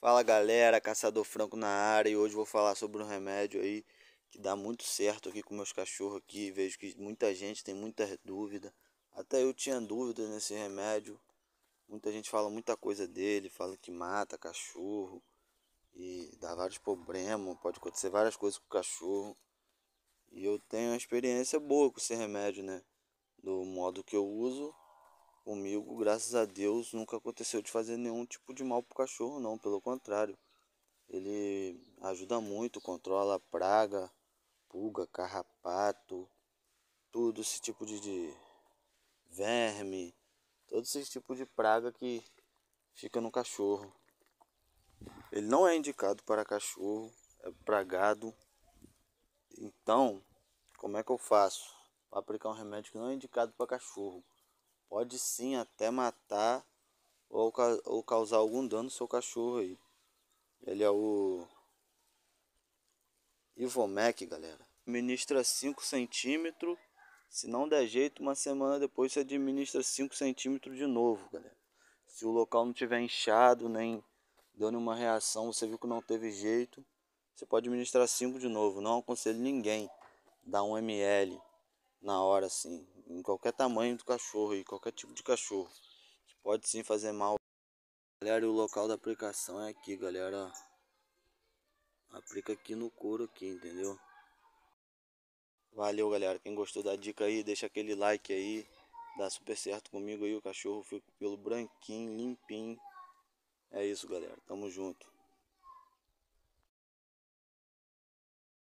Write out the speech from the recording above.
Fala galera, Caçador Franco na área e hoje vou falar sobre um remédio aí que dá muito certo aqui com meus cachorros aqui. Vejo que muita gente tem muita dúvida. Até eu tinha dúvida nesse remédio. Muita gente fala muita coisa dele, fala que mata cachorro e dá vários problemas, pode acontecer várias coisas com o cachorro. E eu tenho uma experiência boa com esse remédio, né? Do modo que eu uso Comigo, graças a Deus, nunca aconteceu de fazer nenhum tipo de mal pro cachorro, não. Pelo contrário, ele ajuda muito, controla praga, pulga, carrapato, tudo esse tipo de, de verme, todo esse tipo de praga que fica no cachorro. Ele não é indicado para cachorro, é para gado. Então, como é que eu faço para aplicar um remédio que não é indicado para cachorro? Pode sim até matar ou, ou causar algum dano no seu cachorro aí. Ele é o Ivomec, galera. Administra 5 centímetros. Se não der jeito, uma semana depois você administra 5 centímetros de novo, galera. Se o local não tiver inchado, nem dando uma reação, você viu que não teve jeito, você pode administrar 5 de novo. Não aconselho ninguém dar 1 ml na hora assim, em qualquer tamanho do cachorro e qualquer tipo de cachorro, que pode sim fazer mal. Galera, o local da aplicação é aqui, galera. Aplica aqui no couro aqui, entendeu? Valeu, galera. Quem gostou da dica aí, deixa aquele like aí. Dá super certo comigo aí, o cachorro fica pelo branquinho, limpinho. É isso, galera. Tamo junto.